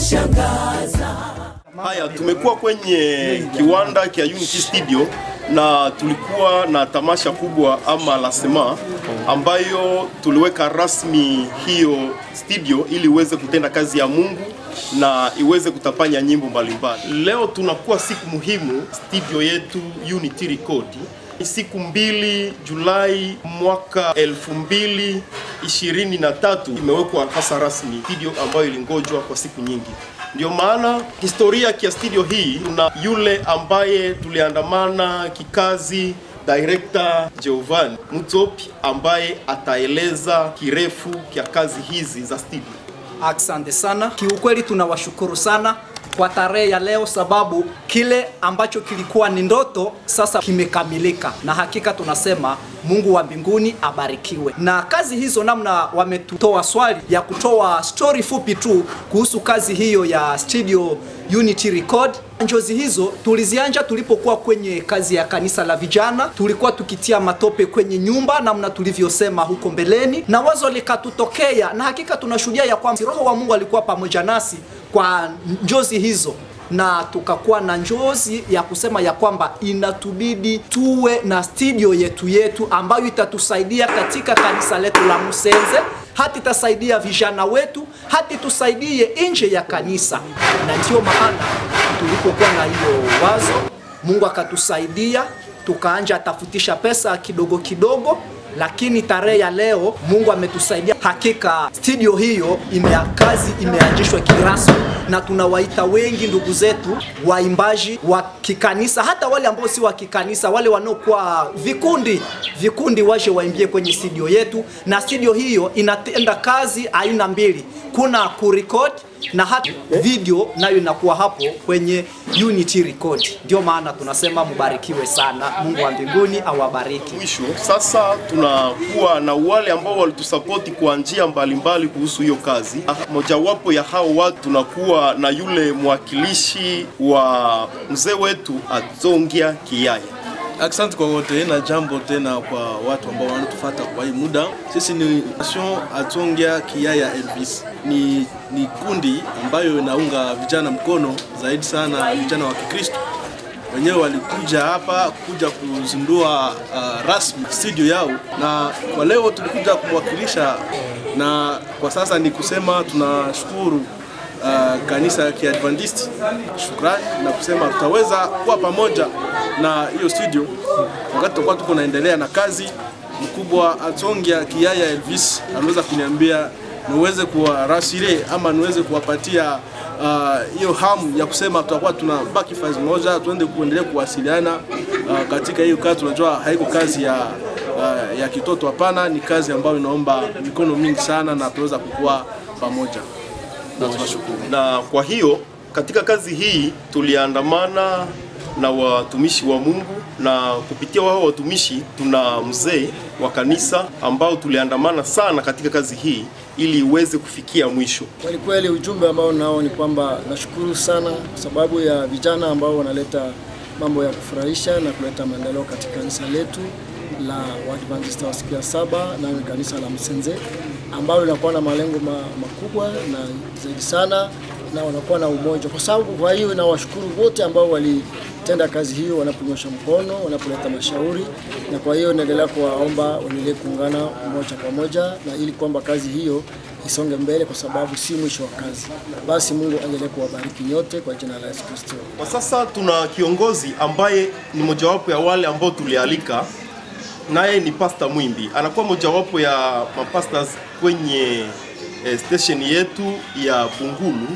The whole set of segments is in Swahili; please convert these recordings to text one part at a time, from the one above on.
inashangaza. Haya, tumekuwa kwenye kiwanda kia Unity Studio na tulikuwa na tamasha kubwa ama lasema ambayo tuliweka rasmi hiyo studio ili iweze kutenda kazi ya Mungu na iweze kutapanya nyimbo mbalimbali. Leo tunakuwa siku muhimu studio yetu Unity Record. Siku mbili Julai mwaka elfu mbili ishirini na tatu imewekwa hasa rasmi studio ambayo ilingojwa kwa siku nyingi. Ndio maana historia ya studio hii tuna yule ambaye tuliandamana kikazi director Giovanni Mutopi ambaye ataeleza kirefu kya kazi hizi za studio. Asante sana. Kiukweli tunawashukuru sana kwa tarehe ya leo, sababu kile ambacho kilikuwa ni ndoto sasa kimekamilika, na hakika tunasema Mungu wa mbinguni abarikiwe. Na kazi hizo, namna wametutoa swali ya kutoa story fupi tu kuhusu kazi hiyo ya studio Unity Record. Njozi hizo tulizianja tulipokuwa kwenye kazi ya kanisa la vijana, tulikuwa tukitia matope kwenye nyumba namna tulivyosema huko mbeleni, na wazo likatutokea, na hakika tunashuhudia ya kwamba Roho wa Mungu alikuwa pamoja nasi kwa njozi hizo na tukakuwa na njozi ya kusema ya kwamba inatubidi tuwe na studio yetu yetu ambayo itatusaidia katika kanisa letu la Musenze, hati itasaidia vijana wetu, hata tusaidie nje ya kanisa. Na ndio maana tulipokuwa na hiyo wazo, Mungu akatusaidia, tukaanja tafutisha pesa kidogo kidogo lakini tarehe ya leo Mungu ametusaidia. Hakika studio hiyo imea kazi imeanzishwa kirasmi, na tunawaita wengi ndugu zetu waimbaji wa kikanisa, hata wale ambao si wa kikanisa, wale wanaokuwa vikundi vikundi, waje waimbie kwenye studio yetu, na studio hiyo inatenda kazi aina mbili, kuna kurecord na hata video nayo inakuwa hapo kwenye Unity Record. Ndio maana tunasema mubarikiwe sana, Mungu wa mbinguni awabariki. Mwisho sasa, tunakuwa na wale ambao walitusapoti kwa njia mbalimbali kuhusu hiyo kazi. Mojawapo ya hao watu tunakuwa na yule mwakilishi wa mzee wetu Azongia Kiyaya. Asante kwa wote na jambo tena kwa watu ambao wanatufuata kwa hii muda. Sisi ni Nation Atongia Kiyaya Elvis, ni, ni kundi ambayo inaunga vijana mkono zaidi sana vijana wa Kikristo. Wenyewe walikuja hapa kuja kuzindua uh, rasmi studio yao, na kwa leo tulikuja kuwakilisha, na kwa sasa ni kusema tunashukuru uh, kanisa ya Kiadventist shukrani na kusema tutaweza kuwa pamoja na hiyo studio wakati tutakuwa tuko naendelea na kazi. Mkubwa Atongia Kiyaya Elvis aliweza kuniambia niweze kuwarasile ama niweze kuwapatia hiyo uh, hamu ya kusema tutakuwa tunabaki fazi moja, tuende kuendelea kuwasiliana uh, katika hiyo kazi. Tunajua haiko kazi ya uh, ya kitoto, hapana, ni kazi ambayo inaomba mikono mingi sana na tunaweza kukua pamoja na tunashukuru. Na kwa hiyo katika kazi hii tuliandamana na watumishi wa Mungu, na kupitia wao watumishi tuna mzee wa kanisa ambao tuliandamana sana katika kazi hii ili iweze kufikia mwisho. Kweli kweli, ujumbe ambao nao ni kwamba nashukuru sana kwa sababu ya vijana ambao wanaleta mambo ya kufurahisha na kuleta maendeleo katika kanisa letu la Waadventista wa siku ya saba na ni kanisa la Msenze ambalo linakuwa na malengo makubwa na zaidi sana na wanakuwa na umoja, kwa sababu kwa hiyo nawashukuru wote ambao walitenda kazi hiyo, wanaponyosha mkono, wanapoleta mashauri, na kwa hiyo naendelea kuwaomba waendelee kuungana moja kwa moja, na ili kwamba kazi hiyo isonge mbele, kwa sababu si mwisho wa kazi. Basi Mungu aendelee kuwabariki nyote kwa jina la Yesu Kristo. Kwa sasa tuna kiongozi ambaye ni mojawapo ya wale ambao tulialika, naye ni Pasta Mwimbi, anakuwa mojawapo ya mapastas kwenye eh, station yetu ya Bungulu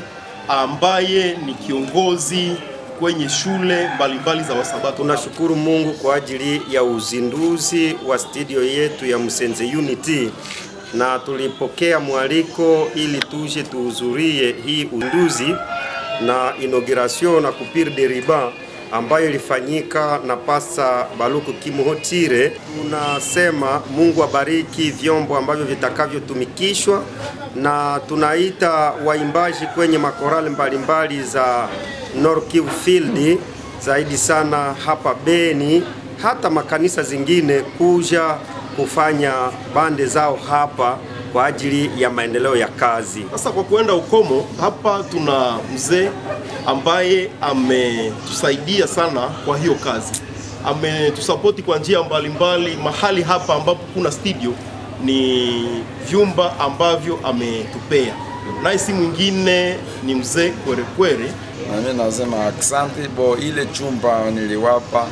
ambaye ni kiongozi kwenye shule mbalimbali za Wasabato. Tunashukuru Mungu kwa ajili ya uzinduzi wa studio yetu ya Msenze Unity, na tulipokea mwaliko ili tuje tuhudhurie hii unduzi na inauguration na kupir de riba ambayo ilifanyika na Pasa Baluku Kimuhotire. Tunasema Mungu abariki vyombo ambavyo vitakavyotumikishwa, na tunaita waimbaji kwenye makorali mbalimbali za Nord Kivu Field, zaidi sana hapa Beni, hata makanisa zingine kuja kufanya bande zao hapa kwa ajili ya maendeleo ya kazi. Sasa kwa kuenda ukomo, hapa tuna mzee ambaye ametusaidia sana kwa hiyo kazi, ametusapoti kwa njia mbalimbali. Mahali hapa ambapo kuna studio ni vyumba ambavyo ametupea, naye si mwingine ni mzee Kwerekwere. Nami nasema asante bo, ile chumba niliwapa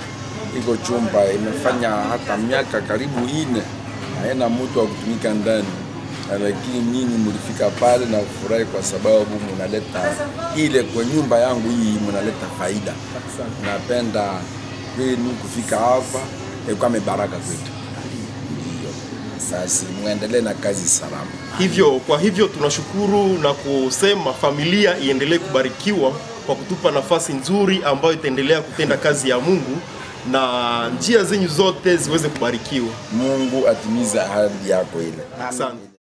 iko chumba imefanya hata miaka karibu ine, haina mtu wa kutumika ndani, lakini nyinyi mlifika pale na furahi kwa sababu mnaleta ile kwa nyumba yangu hii, mnaleta faida. Napenda kwenu kufika hapa, ilikuwa baraka kwetu. Basi, muendelee na kazi salama. Hivyo kwa hivyo tunashukuru na kusema familia iendelee kubarikiwa kwa kutupa nafasi nzuri ambayo itaendelea kutenda kazi ya Mungu na njia zenyu zote ziweze kubarikiwa. Mungu atimize ahadi yako ile. Asante.